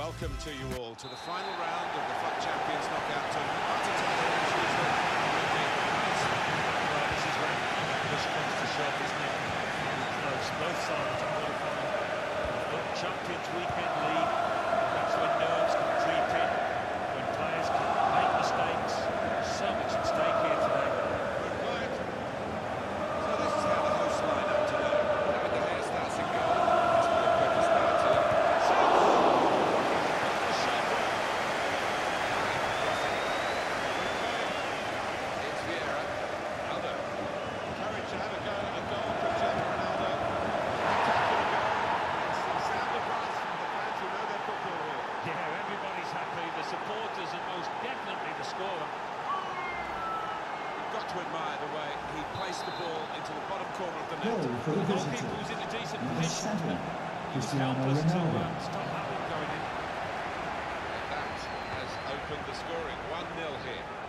Welcome to you all to the final round of the FUT Champions Knockout Tournament. This is where English comes to surface now. Close both sides are qualifying. Champions Weekend League. goal for the visitor. Number seven, Cristiano Ronaldo. That has opened the scoring. 1-0 here.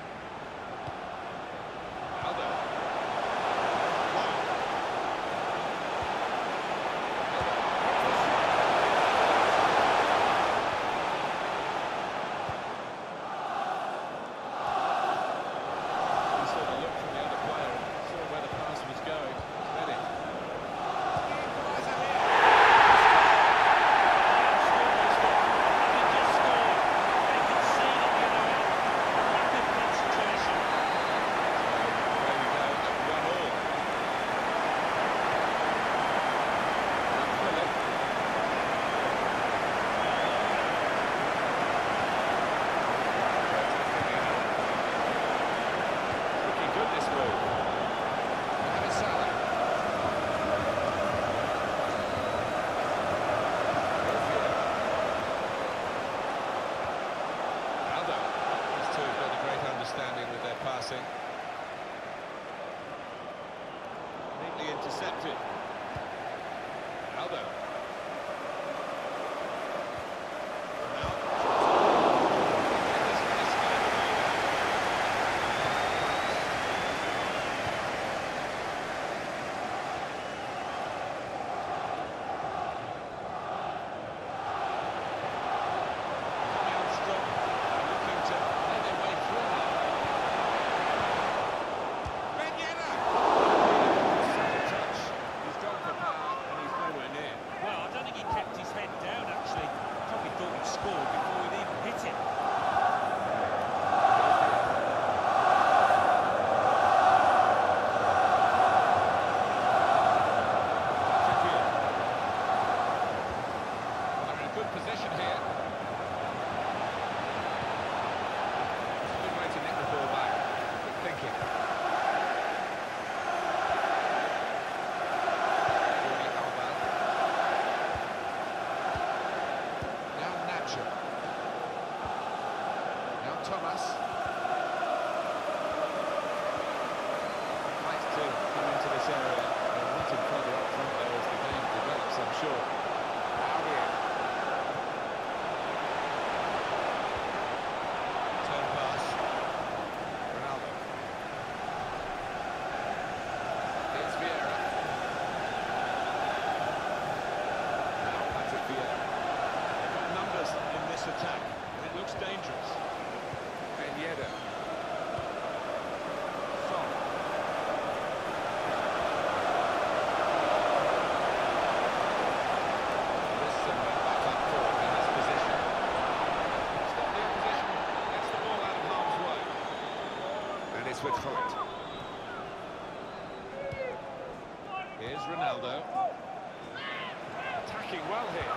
working well here.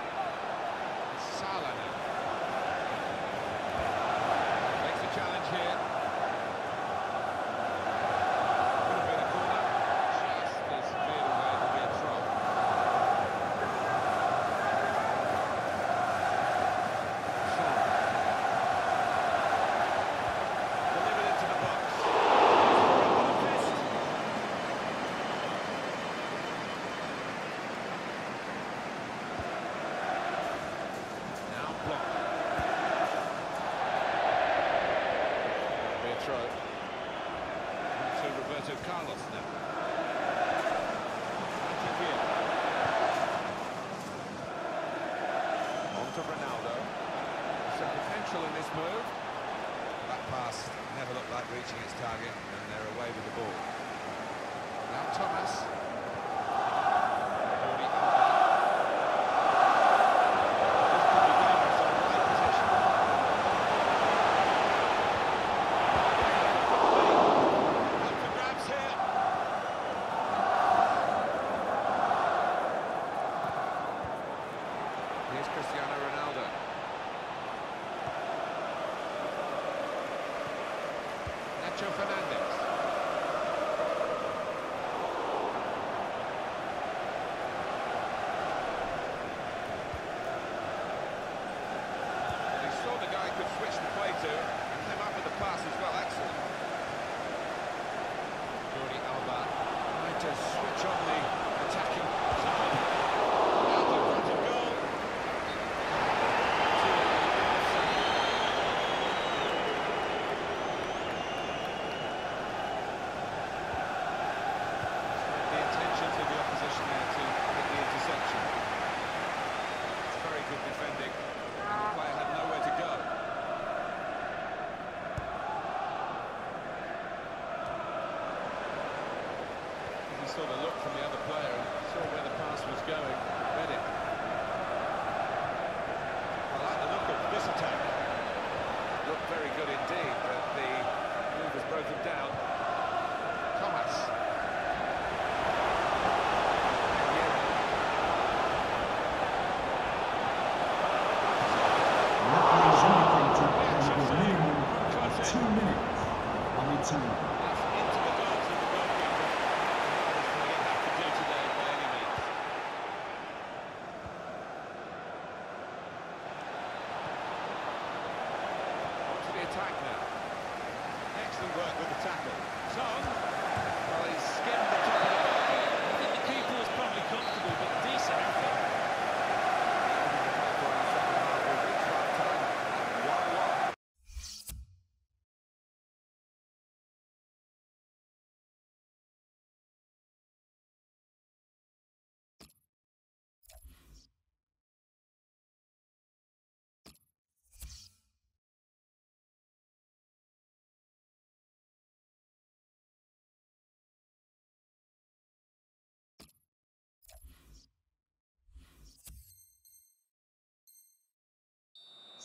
Salah now.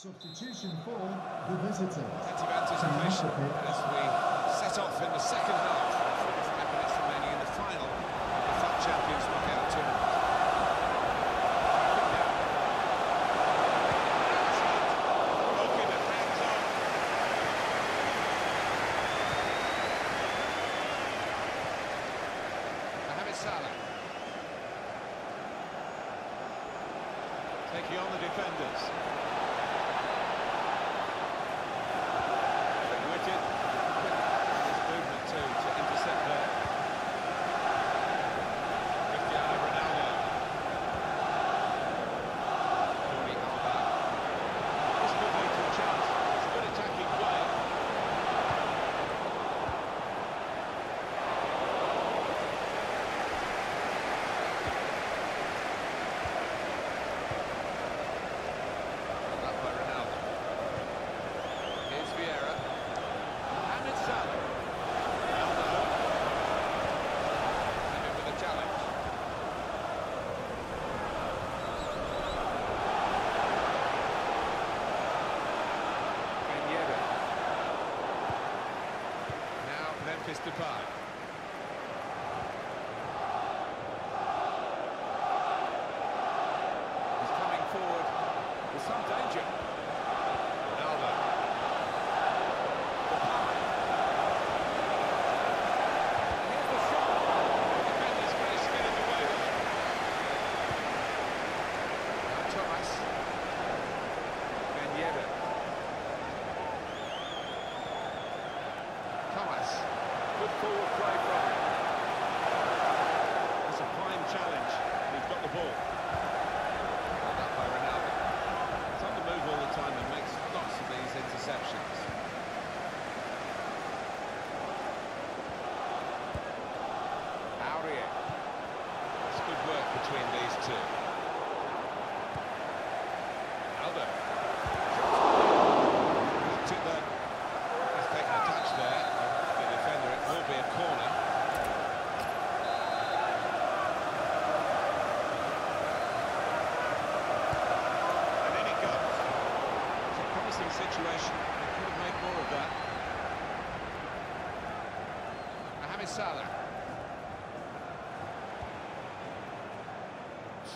Substitution for the visitors. Antivantis official as we set off in the second half of happiness remaining in the final of the Club Champions Knockout Tournament. Taking on the defenders. pass to full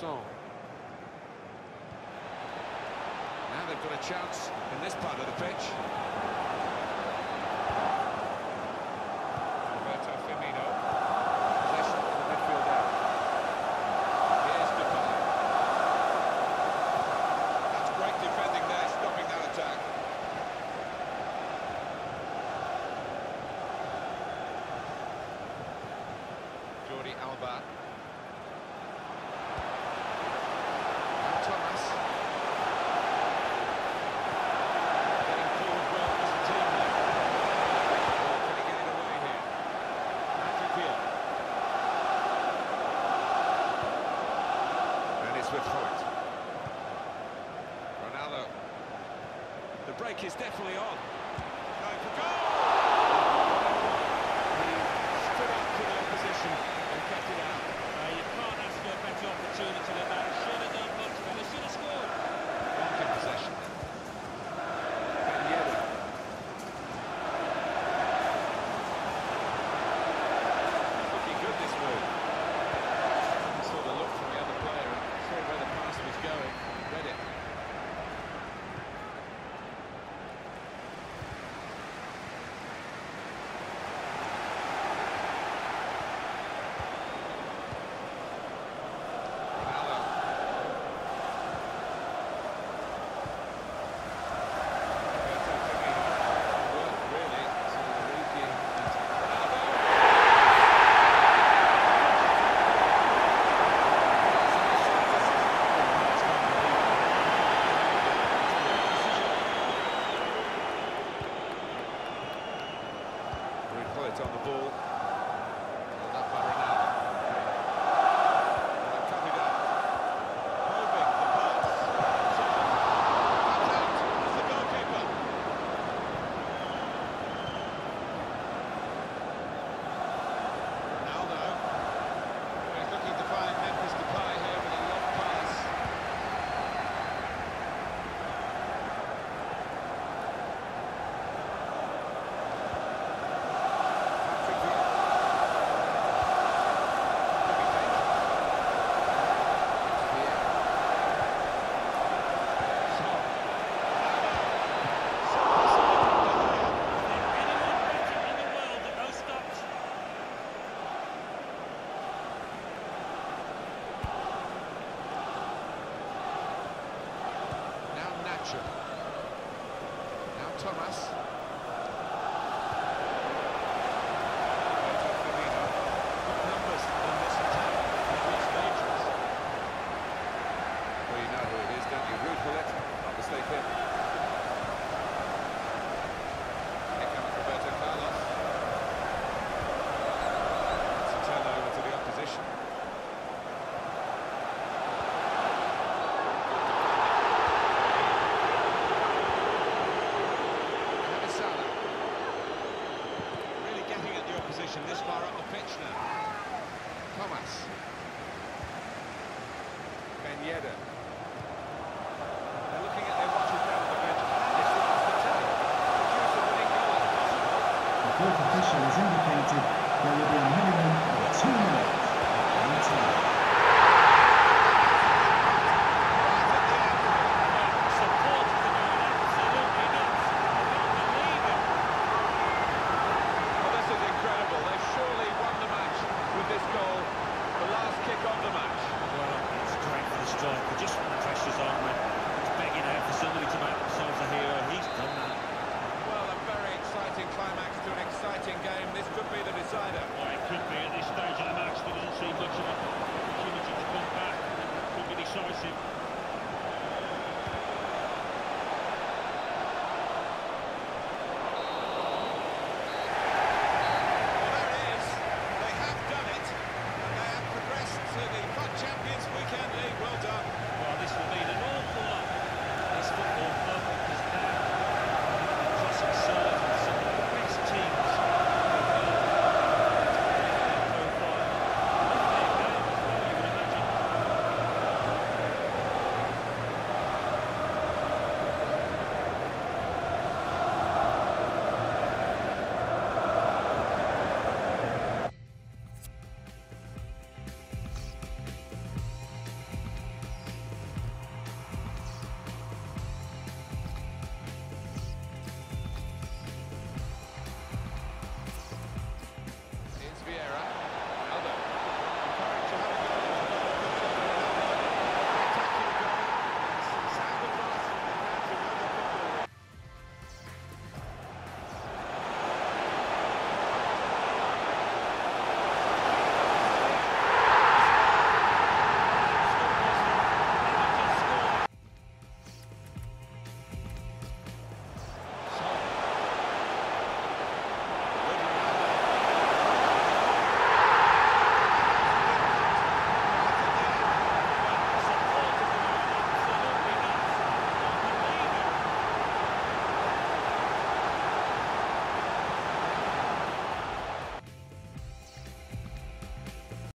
Now they've got a chance in this part of the pitch. with height. Ronaldo. The break is definitely on. Great play on the ball. fourth official has indicated there will be a minimum of two minutes.